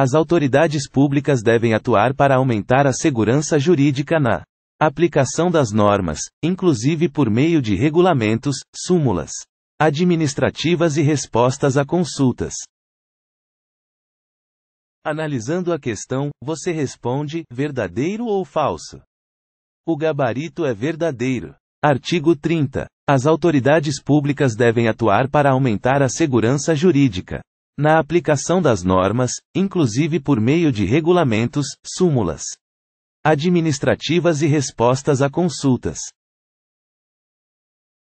As autoridades públicas devem atuar para aumentar a segurança jurídica na aplicação das normas, inclusive por meio de regulamentos, súmulas administrativas e respostas a consultas. Analisando a questão, você responde: verdadeiro ou falso? O gabarito é verdadeiro. Artigo 30. As autoridades públicas devem atuar para aumentar a segurança jurídica na aplicação das normas, inclusive por meio de regulamentos, súmulas administrativas e respostas a consultas.